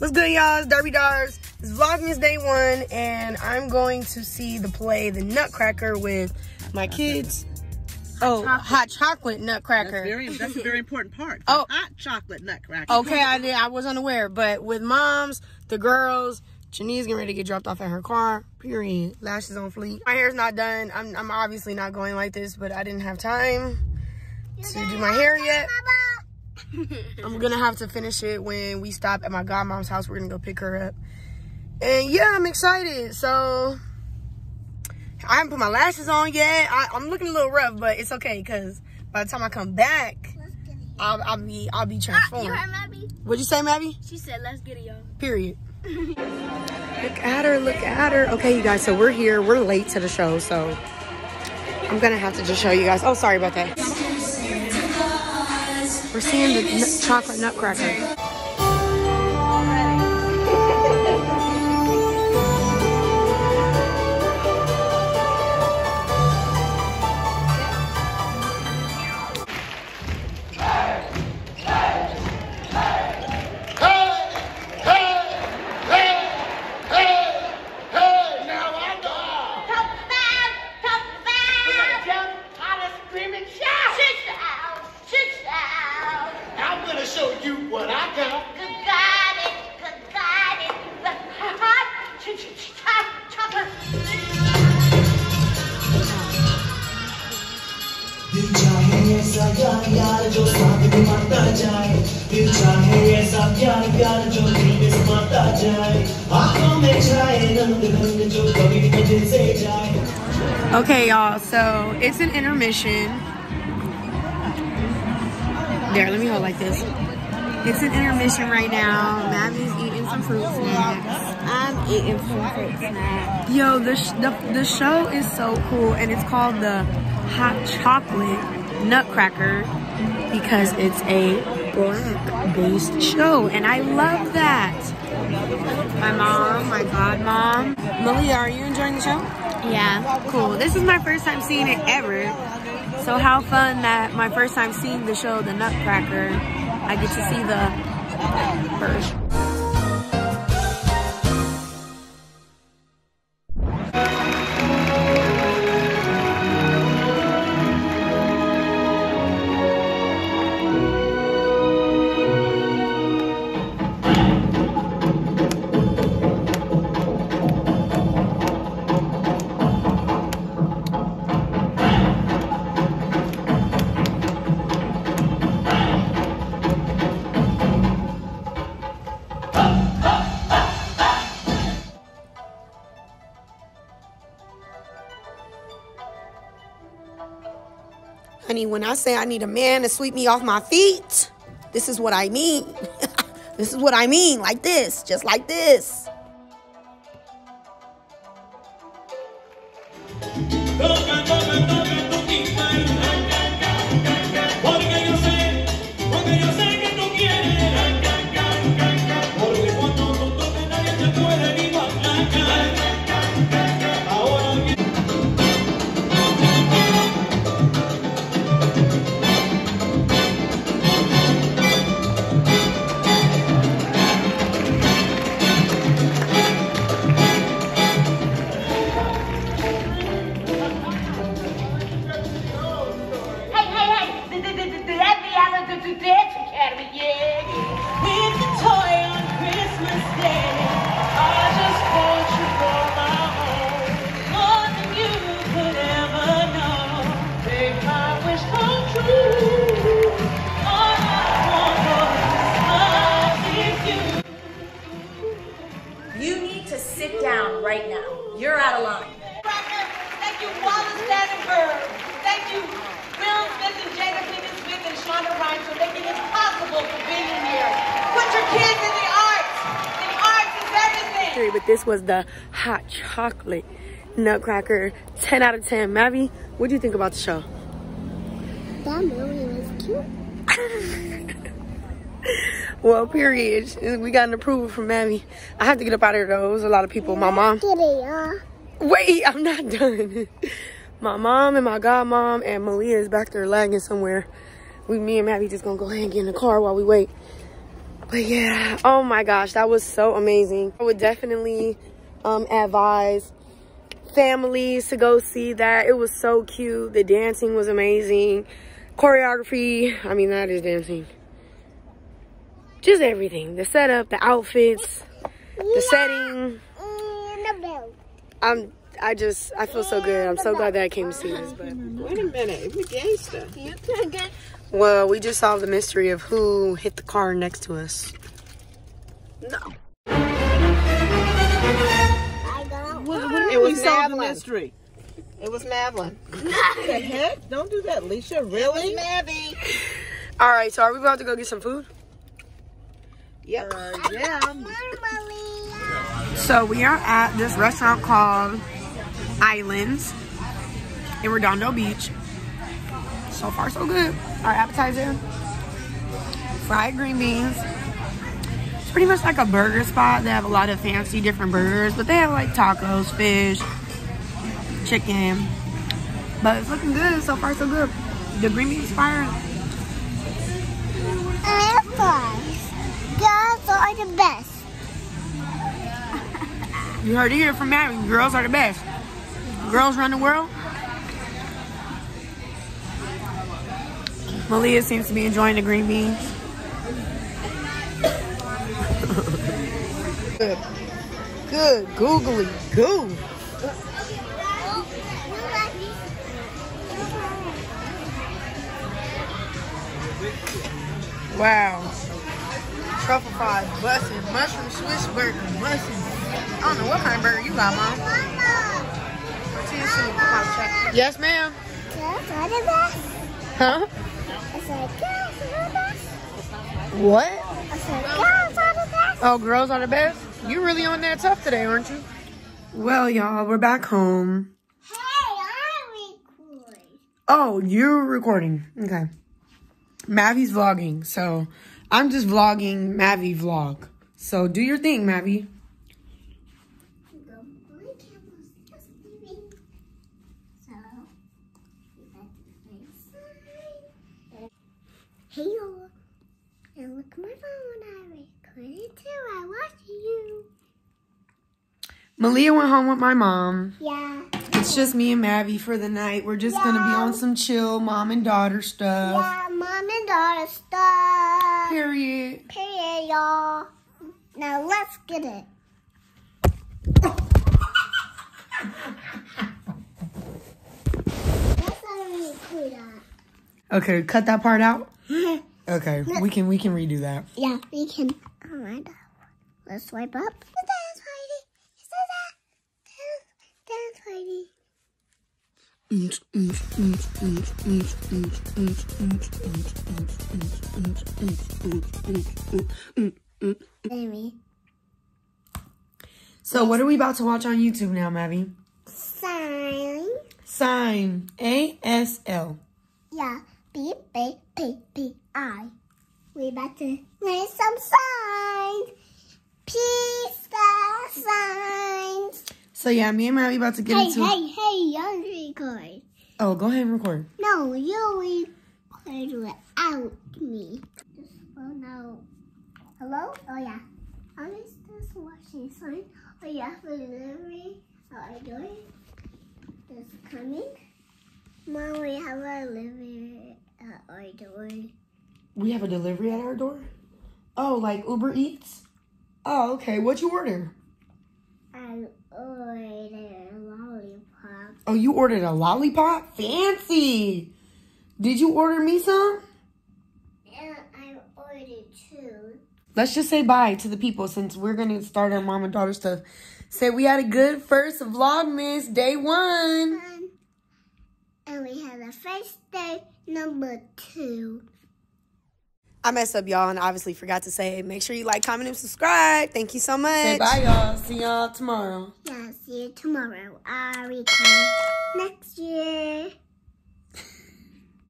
What's good, y'all? It's Darby Darbz. It's Vlogmas Day One, and I'm going to see the play The Nutcracker with my kids. Oh, hot chocolate Nutcracker. That's very that's a very important part. Oh. hot chocolate nutcracker. Okay, I did. I was unaware, but with moms, the girls, Janine's getting ready to get dropped off at her car. Period. Lashes on fleek. My hair's not done. I'm, I'm obviously not going like this, but I didn't have time to do my hair yet. I'm gonna have to finish it when we stop at my godmom's house. We're gonna go pick her up. And yeah, I'm excited. So I haven't put my lashes on yet. I, I'm looking a little rough, but it's okay because by the time I come back, I'll, I'll be I'll be ah, transformed. You heard Mabby? What'd you say, Mabby? She said, let's get it, y'all. Period. look at her, look at her. Okay, you guys, so we're here. We're late to the show, so I'm gonna have to just show you guys. Oh, sorry about that. We're seeing the chocolate nutcracker. जाए दिल चाहे ऐसा प्यार प्यार जो दिल में समाता जाए आंखों में छाए रंग रंग जो कभी मुझे से जाए Okay, y'all, so it's an intermission. There, let me hold like this. It's an intermission right now. Mavi's eating some fruit snacks. I'm eating some fruit snacks. Yo, the, sh- the the show is so cool, and it's called the Hot Chocolate Nutcracker because it's a black-based show, and I love that. My mom, my godmom, Malia, are you enjoying the show? Yeah. Cool. This is my first time seeing it ever. So how fun that my first time seeing the show, The Nutcracker, I get to see the first. Honey, when I say I need a man to sweep me off my feet, this is what I mean. this is what I mean, like this, just like this. Dance academy, yeah. But this was the hot chocolate nutcracker. 10 out of 10. Mavi, what do you think about the show? That movie was cute. Well, period. We got an approval from Mavi. I have to get up out of here though. There's a lot of people. My mom. Wait, I'm not done. My mom and my godmom and Malia is back there lagging somewhere. We, me and Maddie just gonna go ahead and get in the car while we wait. But yeah, oh my gosh, that was so amazing. I would definitely um, advise families to go see that. It was so cute. The dancing was amazing. Choreography, I mean, that is dancing. Just everything. The setup, the outfits, the setting. I'm, I just, I feel so good. I'm so glad that I came to see this. But Wait a minute. We gangster. Well, we just solved the mystery of who hit the car next to us. No. It was solved the mystery. It was Madeline. What the heck? Don't do that, Alicia. Really? Maddie. All right, so are we about to go get some food? Yep. Uh, yeah. So we are at this restaurant called Islands in Redondo Beach. So far, so good. Our appetizer, fried green beans. It's pretty much like a burger spot. They have a lot of fancy different burgers, but they have like tacos, fish, chicken. But it's looking good. So far, so good. The green beans fire. Girls are the best. You heard it here from Mary. Girls are the best. Girls run the world. Malia seems to be enjoying the green beans. Good. Good. Googly goo. Wow. Truffle fries, bussin', mushroom Swiss burger, bussin'. I don't know what kind of burger you got, Mom. Tortilla soup, hot check. Yes, ma'am. Girls are the best. Huh? I said girls are the best. What? I said girls are the best. Oh, girls are the best? You really on that tough today, aren't you? Well, y'all, we're back home. Hey, I record. Oh, you're recording. Okay. Mavi's vlogging, so I'm just vlogging Mavi vlog. So do your thing, Mavi. My camera's just leaving. So, we better inside. Hey, y'all. And look at my phone. I recorded too. I watched you. Malia went home with my mom. Yeah. It's just me and Mavi for the night. We're just gonna be on some chill mom and daughter stuff. Yeah, mom and daughter stuff. Period. Period, y'all. Now let's get it. That's not really cool. Okay, cut that part out. Okay, we can we can redo that. Yeah, we can. All right. Let's swipe up. Dance party. Is that dance party? Amy. So what are we about to watch on YouTube now, Mavi? Sign. Sign A S L. Yeah. B B P P I. We about to make some signs. Pizza signs. So yeah, me and Mavi about to get Hey, into. hey, hey, young record. Oh, go ahead and record. No, you record without me. Just phone out. Hello? Oh yeah. How is this watching sign? Oh yeah, for delivery. How are you doing? This coming. Mom, we have a delivery at our door. We have a delivery at our door. Oh, like Uber Eats. Oh, okay. What'd you order? I ordered a lollipop. Oh, you ordered a lollipop. Fancy. Did you order me some? And I ordered two. Let's just say bye to the people since we're gonna start our mom and daughter stuff. Say we had a good first vlogmas day one. Um, and we had a first day number two. I messed up, y'all, and obviously forgot to say make sure you like, comment, and subscribe. Thank you so much. Say bye, y'all. See y'all tomorrow. Yeah, see you tomorrow. I'll record next year.